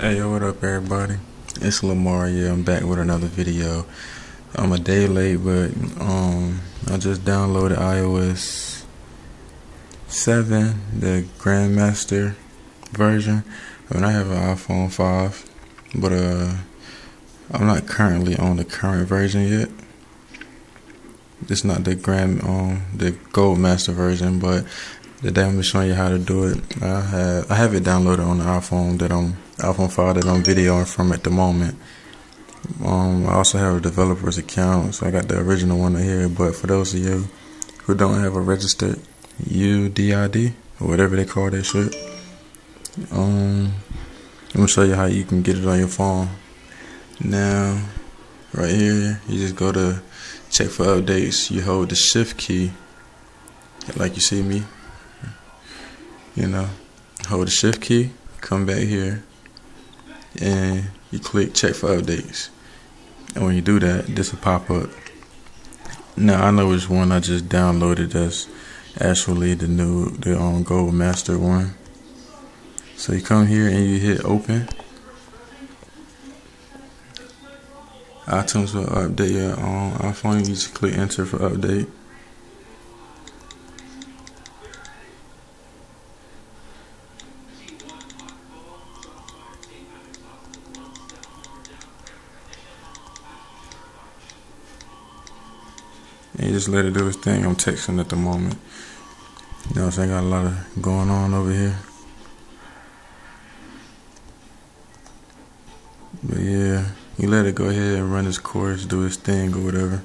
Hey yo, what up everybody? It's Lamar, yeah, I'm back with another video. I'm a day late, but um, I just downloaded iOS 7, the Grandmaster version. I mean, I have an iPhone 5, but uh, I'm not currently on the current version yet. It's not the Grand, um, the Gold Master version, but today I'm just showing you how to do it. I have I have it downloaded on the iPhone that I'm iPhone 5 that I'm videoing from at the moment. Um, I also have a developer's account, so I got the original one here. But for those of you who don't have a registered UDID or whatever they call that shit, um, I'm gonna show you how you can get it on your phone. Now, right here, you just go to check for updates. You hold the Shift key, like you see me. You know, hold the Shift key, come back here, and you click check for updates. And when you do that, this will pop up. Now I know which one I just downloaded that's actually the new the um gold master one. So you come here and you hit open. iTunes will update your um, iPhone. You just click enter for update. And you just let it do its thing. I'm texting at the moment. You know what I'm saying? Got a lot of going on over here. But yeah, you let it go ahead and run its course, do its thing or whatever.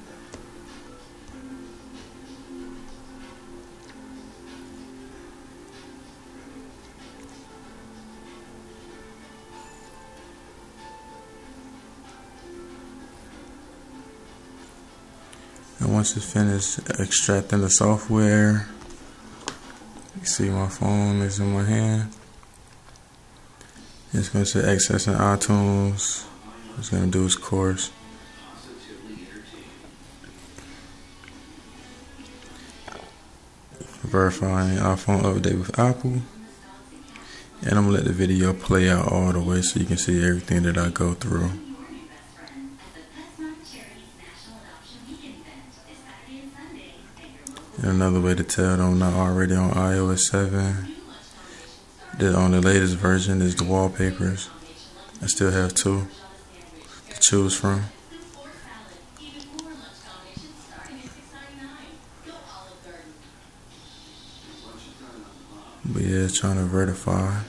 And once it's finished extracting the software, you see my phone is in my hand. It's going to say accessing iTunes. It's going to do its course. Verifying iPhone update with Apple. And I'm going to let the video play out all the way so you can see everything that I go through. Another way to tell them not already on iOS 7 that on the latest version is the wallpapers. I still have two to choose from. But yeah, trying to verify.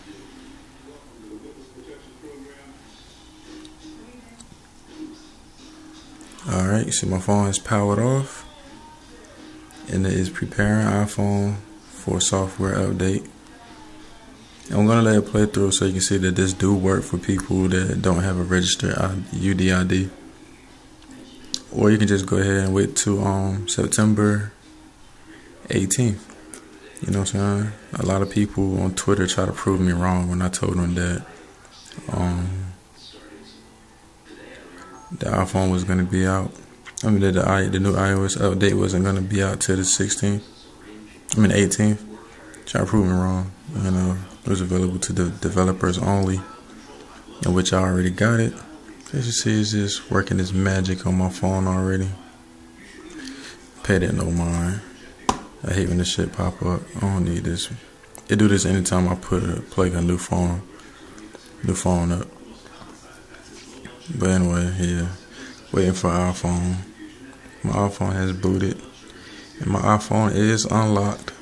Alright, you see my phone is powered off and it is preparing iPhone for software update. I'm gonna let it play through so you can see that this do work for people that don't have a registered UDID. Or you can just go ahead and wait to um September 18th. You know what I'm saying? A lot of people on Twitter try to prove me wrong when I told them that um the iPhone was gonna be out. I mean, the, the new iOS update wasn't going to be out till the 16th. I mean, 18th. Try to prove me wrong. You uh, know, it was available to the developers only, in which I already got it. As you see, it's just working its magic on my phone already. Pay that no mind. I hate when this shit pop up. I don't need this. It do this anytime I put a plug a new phone, new phone up. But anyway, yeah waiting for iPhone. My iPhone has booted, and my iPhone is unlocked.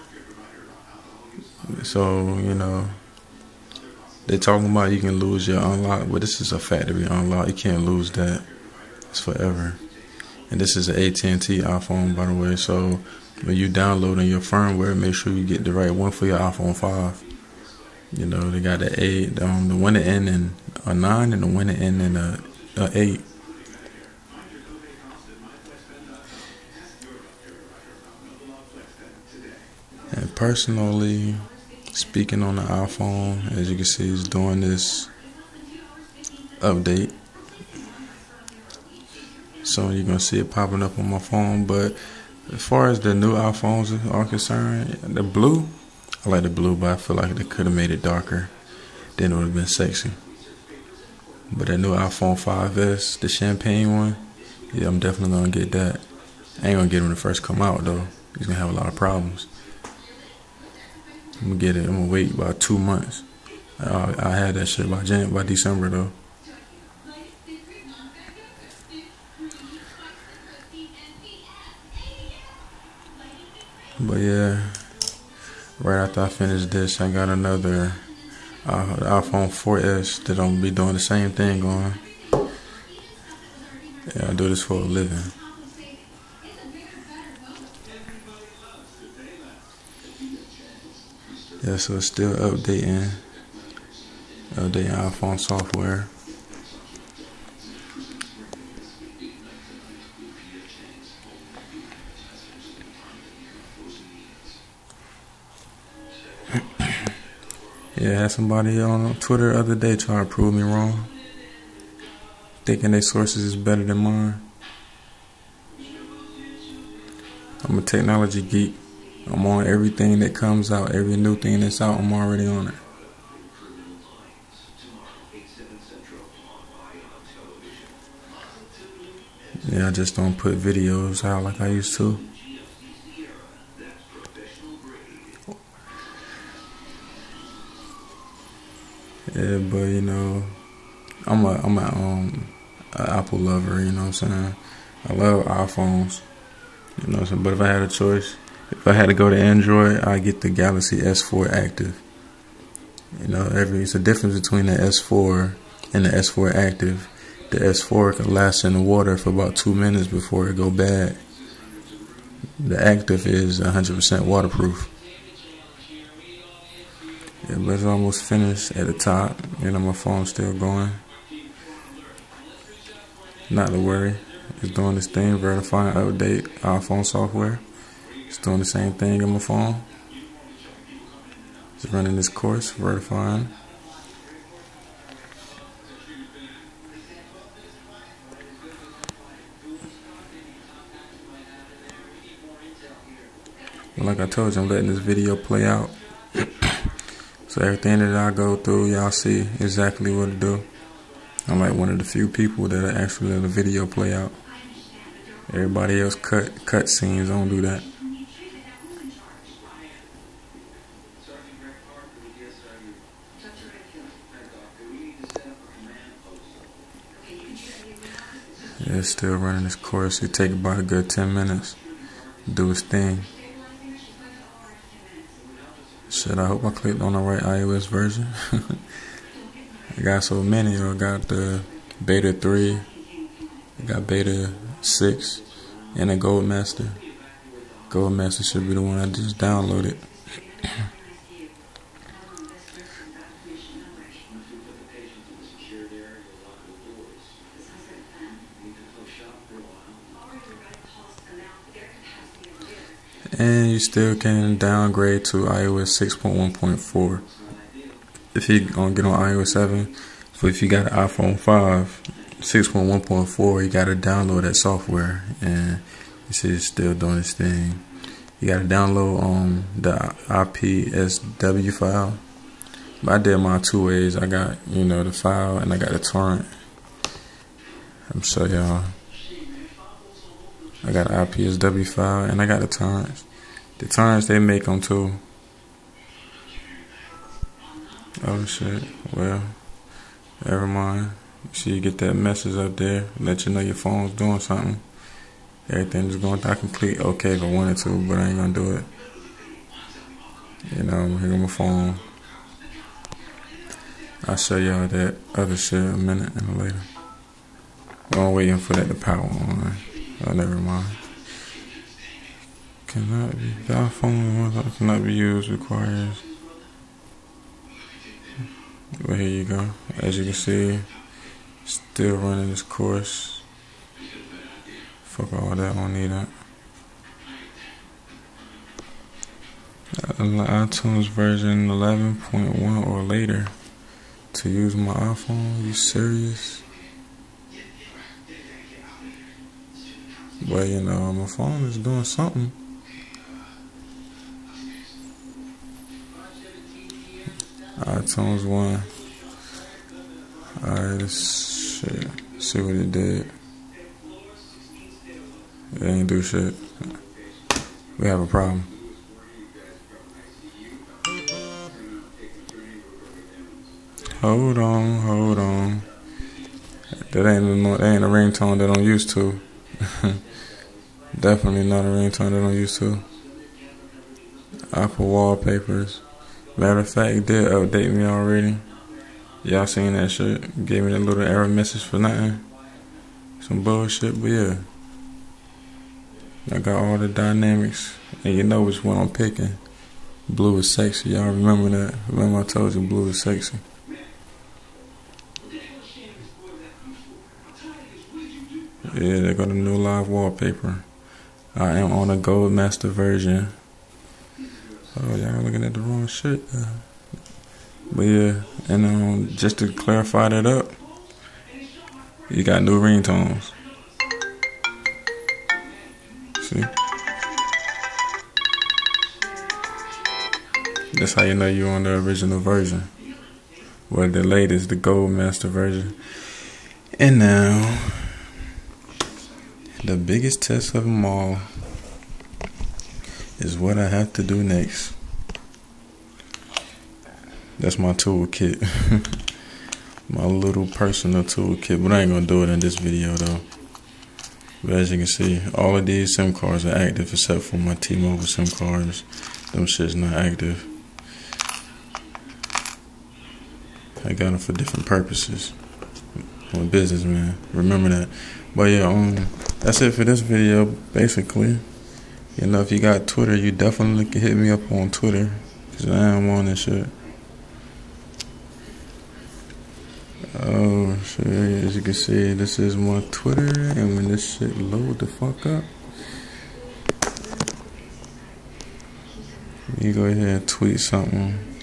So you know, they're talking about you can lose your unlock, but this is a factory unlock. You can't lose that. It's forever. And this is an AT&T iPhone, by the way. So when you downloading your firmware, make sure you get the right one for your iPhone 5. You know, they got the eight, um, the one that end in a nine, and the one that end in a, a eight. Personally, speaking on the iPhone, as you can see, is doing this update. So you're gonna see it popping up on my phone. But as far as the new iPhones are concerned, the blue, I like the blue, but I feel like they could have made it darker. Then it would have been sexy. But that new iPhone 5S, the champagne one, yeah, I'm definitely gonna get that. I ain't gonna get him when it first come out though. He's gonna have a lot of problems. I'm gonna get it. I'm gonna wait about two months. I, I had that shit by Jan by December though. But yeah, right after I finish this, I got another uh, iPhone 4S that I'm be doing the same thing on. Yeah, I do this for a living. Yeah, so it's still updating, updating iPhone software. yeah, I had somebody on Twitter the other day trying to prove me wrong, thinking their sources is better than mine. I'm a technology geek. I'm on everything that comes out, every new thing that's out, I'm already on it. Yeah, I just don't put videos out like I used to. Yeah, but you know, I'm a I'm a um a Apple lover. You know what I'm saying? I love iPhones. You know what I'm saying? But if I had a choice, if I had to go to Android, I get the Galaxy S4 Active. You know, every it's a difference between the S4 and the S4 Active. The S4 can last in the water for about two minutes before it go bad. The Active is 100% waterproof. Yeah, but it's almost finished at the top. You know, my phone's still going. Not to worry. It's doing this thing, verifying update iPhone software. It's doing the same thing on my phone. It's running this course, verifying. like I told you, I'm letting this video play out. so everything that I go through, y'all see exactly what to do. I'm like one of the few people that actually let a video play out. Everybody else cut cut scenes, don't do that. It's still running this course. It take about a good 10 minutes. Do its thing. Shit, I hope I clicked on the right iOS version. I got so many. I got the beta 3, I got beta 6, and a Goldmaster. Goldmaster should be the one I just downloaded. and you still can downgrade to iOS 6.1.4 if you gonna get on iOS 7. So if you got an iPhone 5 6.1.4, you gotta download that software, and this is still doing its thing. You gotta download um the IPSW file. But I did mine two ways. I got you know the file and I got the torrent. I'm show y'all. I got IPSW file and I got the torrents. The torrents they make them too. Oh shit. Well, never mind. See, you get that message up there, let you know your phone's doing something. Everything's going. I can click OK if I wanted to, but I ain't gonna do it. You know, I'm here on my phone. I'll show y'all that other shit a minute and later. I'm waiting for that to power on. Oh, never mind. Cannot be. The iPhone cannot be used requires. But here you go. As you can see, still running this course. Fuck all that, I don't need that. iTunes version 11.1 or later to use my iPhone. Are you serious? But you know, my phone is doing something. iTunes 1. Alright, let's shit. see what it did. It ain't do shit. We have a problem. Hold on, hold on. That ain't a, that ain't a ringtone that I'm used to. Definitely not a ringtone that I'm used to. Apple wallpapers. Matter of fact, did update me already. Y'all seen that shit? Gave me that little error message for nothing. Some bullshit, but yeah. I got all the dynamics, and you know which one I'm picking. Blue is sexy. Y'all remember that? Remember I told you blue is sexy. Yeah, they got a new live wallpaper. I am on a gold master version. Oh, y'all looking at the wrong shit. Uh, but yeah, and um, just to clarify that up, you got new ringtones. See? That's how you know you're on the original version. Well, the latest, the gold master version. And now the biggest test of them all is what I have to do next. That's my toolkit. my little personal toolkit, but I ain't gonna do it in this video though. But as you can see, all of these SIM cards are active except for my T-Mobile SIM cards. Them shit's not active. I got them for different purposes. I'm a businessman. Remember that. But yeah, um, that's it for this video, basically. You know, if you got Twitter, you definitely can hit me up on Twitter. Because I am on this shit. Oh, shit. As you can see, this is my Twitter. And when this shit load the fuck up, you go ahead and tweet something.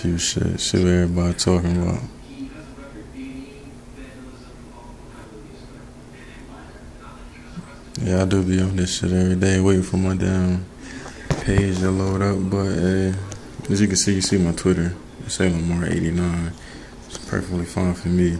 Tweet a few shit, what everybody talking about. Yeah, I do be on this shit every day, waiting for my damn page to load up. But uh, as you can see, you see my Twitter. It say Lamar89. It's perfectly fine for me.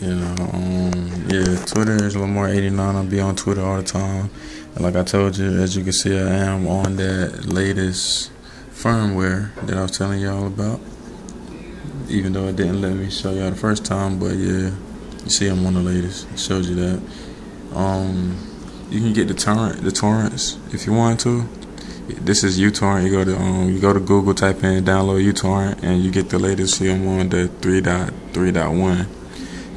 You know, um, yeah, Twitter is Lamar89. I'll be on Twitter all the time. And like I told you, as you can see, I am on that latest firmware that I was telling y'all about. Even though it didn't let me show y'all the first time, but yeah, you see I'm on the latest. Shows you that. Um, you can get the torrent, the torrents if you want to. This is uTorrent. You go to um, you go to Google, type in download uTorrent, and you get the latest. See, I'm on the 3.3.1.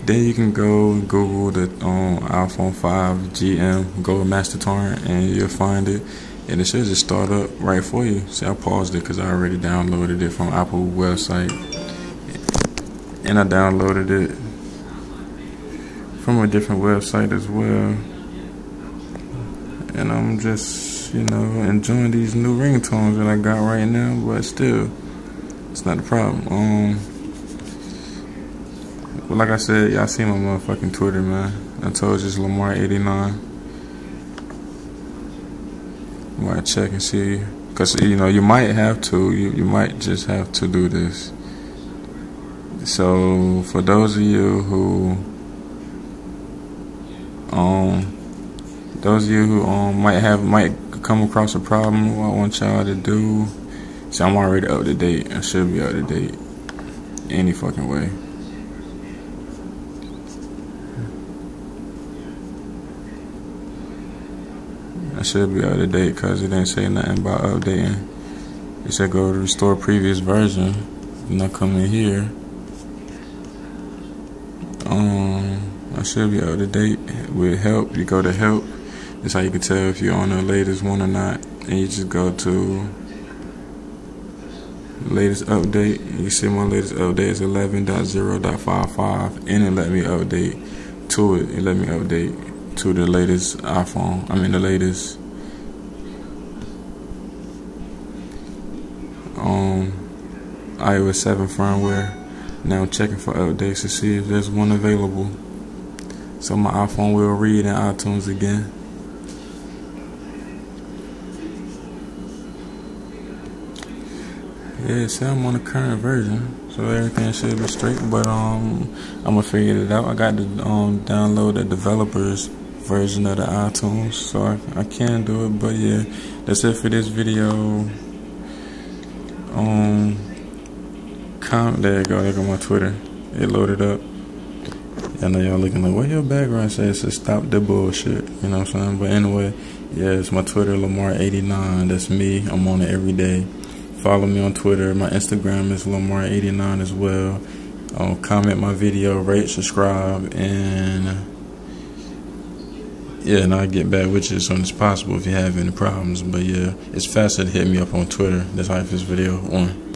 Then you can go Google the um, iPhone 5 GM, go Master Torrent, and you'll find it. And it should just start up right for you. See, I paused it because I already downloaded it from Apple website. And I downloaded it from a different website as well. And I'm just, you know, enjoying these new ringtones that I got right now, but still, it's not a problem. Um, but like I said, y'all see my motherfucking Twitter, man. I told you it's Lamar89. Might check and see. Because, you know, you might have to. You, you might just have to do this. So, for those of you who, um, those of you who um might have might come across a problem, what I want y'all to do. See, I'm already up to date. I should be up to date. Any fucking way. I should be out of date because it didn't say nothing about updating. It said go to restore previous version. And I come in here. Um, I should be out of date with help. You go to help. That's how you can tell if you're on the latest one or not. And you just go to latest update. You see my latest update is 11.0.55 and it let me update to it. It let me update to the latest iPhone. I mean the latest um iOS 7 firmware. Now checking for updates to see if there's one available. So my iPhone will read in iTunes again. Yeah, see, I'm on the current version, so everything should be straight. But um, I'm gonna figure it out. I got to um download the developers version of the iTunes, so I, I can do it. But yeah, that's it for this video. Um, comment. There you go. There go my Twitter. It loaded up. I know y'all looking like, what your background says to stop the bullshit. You know what I'm saying? But anyway, yeah, it's my Twitter, Lamar89. That's me. I'm on it every day. Follow me on Twitter. My Instagram is Lamar89 as well. Um, comment my video, rate, subscribe, and yeah, and I'll get back with you as soon as possible if you have any problems. But yeah, it's faster to hit me up on Twitter. That's this video on.